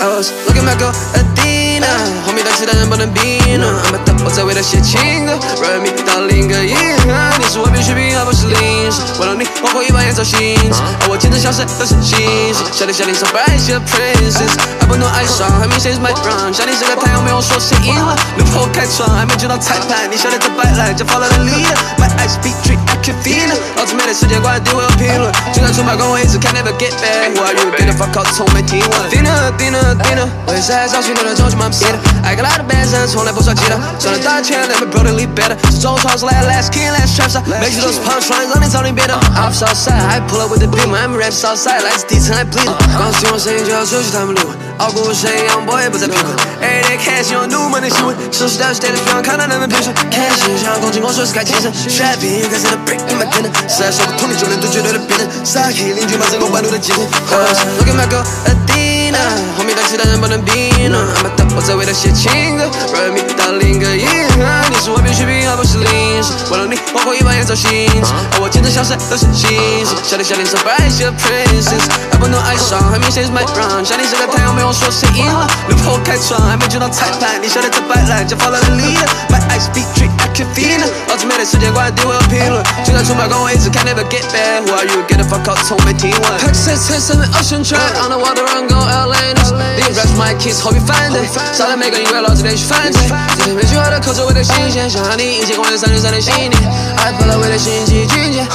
Cause looking back at Athena，后面的其他人不能比呢。I'm a 我在为他写情歌，write me 到另一个银河。你是我必需品，而不是零食。为了你，我会一把烟走行驶，而我坚持消失都是心事。小弟小弟，so bright，是 princess。I 不能爱上，还明显是 my run。小弟是个太阳，没有说谁赢了。怒火开窗，还没见到裁判。你晓得这摆烂，就 follow the leader。My eyes speak true。老子没得时间管诋毁和评论，就算出卖光我一直看 never get back。Who are you? Get the fuck out，从没听闻。Dinner dinner dinner，我也是爱找许多的中心 mom s i t I got a lot of bands，从来不耍吉他，赚了大钱，let me brotherly better。这种创是来 last king last trap，每句都是 punchline，让你找点别的。I'm Southside，I pull up with the beam，I'm rap Southside，来自底层来 bleed。光是听我声音就要熟傲骨声音，young boy 不再贫困。Everyday cash，用怒骂的新闻，熟悉的 state，希望看到他们平顺。Cash，想要攻击我说是开精神，Strapping，开始的。in my dinner，实在说不通的就能对绝对的辨认。撒开邻居骂整个半路的精神。Look at my girl Adina，后面的其他人不能比呢。I'm a top，我在为她写情歌，write me 到另一个银河。你是我必需品，而不是零为了你，我会一把烟走行驶，而我坚持消失都是心事。小弟小弟，so bright，是 princess，还不能爱上，还没谁是 my run。像你是个太阳，没有说谁赢了。怒火开窗，还没见到裁判，你晓得这摆烂，就 follow the leader。My eyes speak true。老子没得时间管诋毁和评论，就算出卖光我一直看 never get back。Who are you? Get the fuck out，从没听闻。Texas Texas Ocean Track on the water run go LA news。These raps my kids hope you find it。少了每个音乐老子得去犯罪。这些每句话的口臭味的新鲜，想让你引起光年三六三的信念。I pull up 为了星际军舰，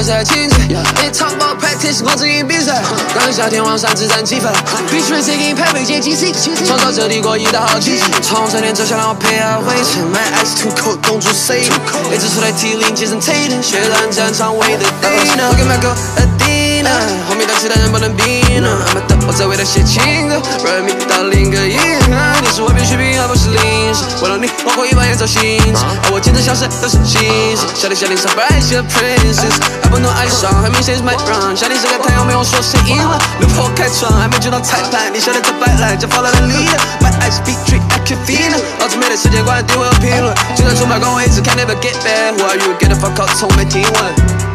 你眼前迷雾才才清澈。They talk about practice，光指引比赛。刚下天王山自然激发。Bitch man taking 排位阶级 C，创造这帝国一大好奇迹。从这天走向让我配合回程，My eyes too cold。don't you say it？一直处在 T 零阶层 Tatum，血染战场为的 Dana。Look at my girl Adina，后面的其他人不能比呢。I'm a top，我在为她写情歌，write me 到另一个银河。你是我必需品，而不是零食。为了你，我会一把烟走行驶，而我坚持消失都是心事。小弟小弟，so bright，是 princess，还不能爱上，还没谁是 my run。小弟是个太阳，没有说谁赢了。怒火开窗，还没见到裁判，你晓得这摆烂，就 follow the leader。My eyes speak true。老子没得时间管诋毁和评论，就算出卖光我一直看 never get back。Who are you? Get the fuck out，从没听闻。